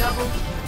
Double.